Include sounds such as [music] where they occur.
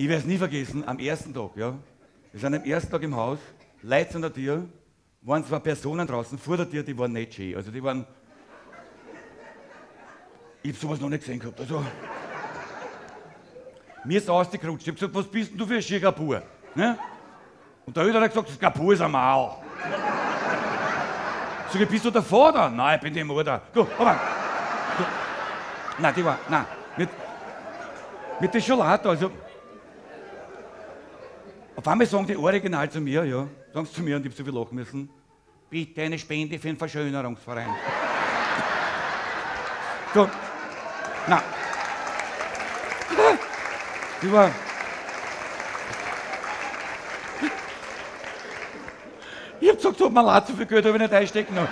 Ich werde es nie vergessen, am ersten Tag, ja. Wir sind am ersten Tag im Haus, Leute an der Tür, waren zwei Personen draußen vor der Tür, die waren nicht schön. Also die waren. Ich habe sowas noch nicht gesehen gehabt. Also. Mir ist ausgerutscht. Ich habe gesagt, was bist denn du für ein Schigapur? Ne? Und der Öder hat gesagt, das Kapur ist ein Maul. Sag ich, bist du der Vater? Nein, ich bin die Mutter. Du, aber. Du. Nein, die war. Nein. Mit, mit der Schokolade, also. Auf einmal sagen die original zu mir, ja. Sagen sie zu mir und ich habe so viel lachen müssen. Bitte eine Spende für einen Verschönerungsverein. [laughs] so. Na. Die war. Ich hab gesagt, tut mir leid, so viel Geld habe ich nicht einstecken. Ja.